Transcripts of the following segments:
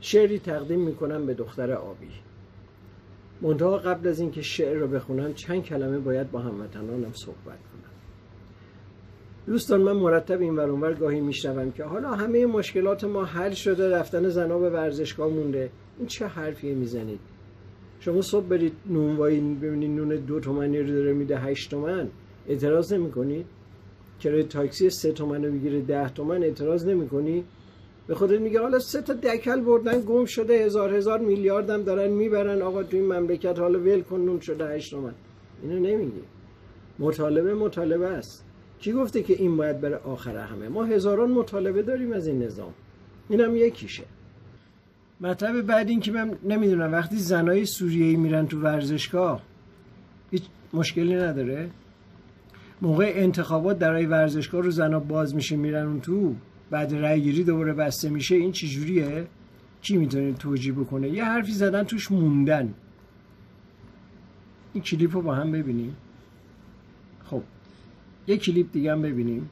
شعری تقدیم می‌کنم به دختر آبی. منتها قبل از اینکه شعر رو بخونم چند کلمه باید با هموطنانم صحبت کنم. دوستان من مرتب این ورانور گاهی میشنوم که حالا همه مشکلات ما حل شده رفتن زنا به ورزشگاه مونده. این چه حرفیه می‌زنید؟ شما صبح برید نونوایی ببینید نون دو تومنی رو داره میده هشت تومن. اعتراض نمی کنید کرایه تاکسی سه تومن رو بگیره ده تومن. اعتراض نمی کنی به خودت میگه حالا سه تا دکل بردن گم شده هزار هزار میلیارد هم دارن می‌برن. آقا تو این مملکت حالا ول کن شده هشت اینو نمیگی مطالبه مطالبه است. کی گفته که این باید بره آخر همه؟ ما هزاران مطالبه داریم از این نظام. اینم یکیشه. مطلب بعد این که من نمی‌دونم وقتی زنای سوریه‌ای میرن تو ورزشگاه هیچ مشکلی نداره؟ موقع انتخابات درای ورزشگاه رو زنا باز میشه میرن اون تو. بعد رای گیری دوباره بسته میشه این چی جوریه کی می‌تونه توجیه بکنه؟ یه حرفی زدن توش موندن. این کلیپ رو با هم ببینیم. خب یه کلیپ دیگه هم ببینیم.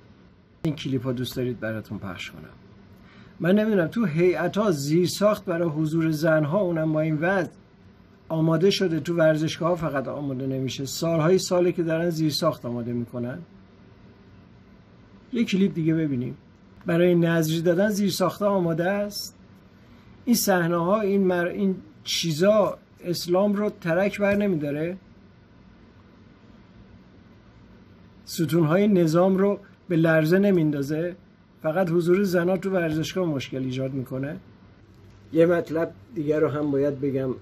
این کلیپ ها دوست دارید براتون پخش کنم. من نمی‌دونم تو هیئت ها زیر ساخت برای حضور زن ها اونم با این وضع آماده شده؟ تو ورزشگاه ها فقط آماده نمیشه. سالهای ساله که دارن زیر ساخت آماده می‌کنن. یه کلیپ دیگه ببینیم. برای نظری دادن زیر ساخته آماده است؟ این صحنه ها این, مر... این چیزا اسلام رو ترک بر نمیداره؟ ستون های نظام رو به لرزه نمیندازه؟ فقط حضور زنا تو ورزشگاه مشکل ایجاد می‌کنه؟ یه مطلب دیگر رو هم باید بگم.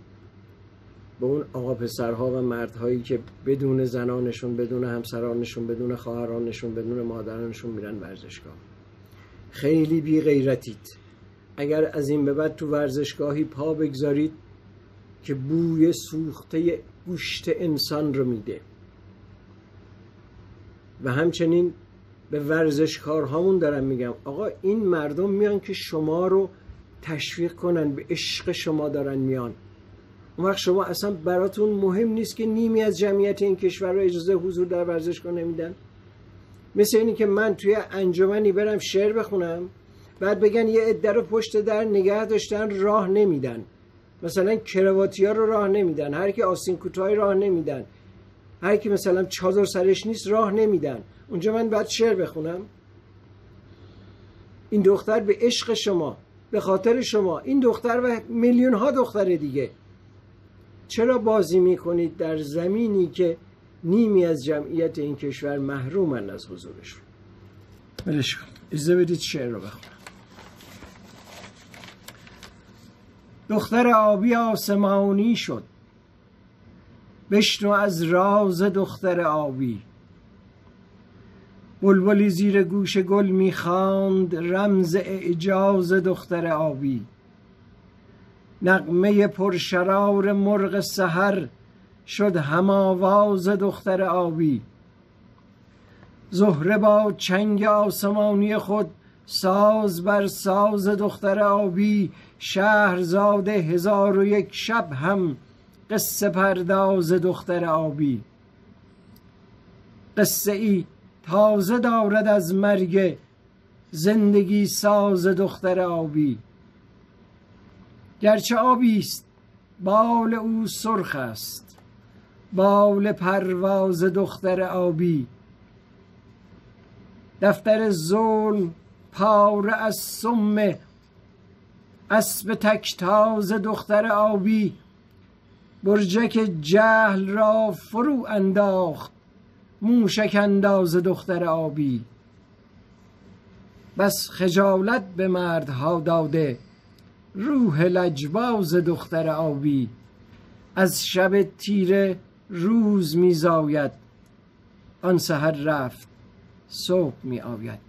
به اون آقا پسرها و مردهایی که بدون زنانشون بدون همسرانشون بدون خواهرانشون بدون مادرانشون میرن ورزشگاه. خیلی بی غیرتید. اگر از این به بعد تو ورزشگاهی پا بگذارید که بوی سوخته گوشت انسان رو میده. و همچنین به ورزشکارهامون دارم میگم آقا این مردم میان که شما رو تشویق کنن به عشق شما دارن میان. اون وقت شما اصلا براتون مهم نیست که نیمی از جمعیت این کشور رو اجازه حضور در ورزشگاه نمیدن؟ مثل اینی که من توی انجمنی برم شعر بخونم بعد بگن یه عده رو پشت در نگه داشتن راه نمیدن. مثلا کرواتی ها رو راه نمیدن هر کی آسین کوتاه راه نمیدن. هر کی مثلا چادر سرش نیست راه نمیدن. اونجا من باید شعر بخونم. این دختر به عشق شما به خاطر شما. این دختر و میلیون ها دختر دیگه. چرا بازی می‌کنید در زمینی که نیمی از جمعیت این کشور محرومن از حضورشون. بلش کن. اجازه بدید شعر رو بخونم. دختر آبی آسمانی شد. بشنو از راز دختر آبی. بلبلی زیر گوش گل می‌خواند رمز اعجاز دختر آبی. نقمه پرشرار مرغ سحر شد هم آواز دختر آبی. زهره با چنگ آسمانی خود ساز بر ساز دختر آبی. شهرزاد هزار و یک شب هم قصه پرداز دختر آبی. قصه ای تازه دارد از مرگ زندگی ساز دختر آبی. گرچه آبی است بال او سرخ است. بال پرواز دختر آبی. دفتر ظلم پاره از سم اسب تکتاز دختر آبی. برجک جهل را فرو انداخت موشک انداز دختر آبی. بس خجالت به مردها داده روح لجباز دختر آبی. از شب تیره روز میزاید. آن سحر رفت صبح می آید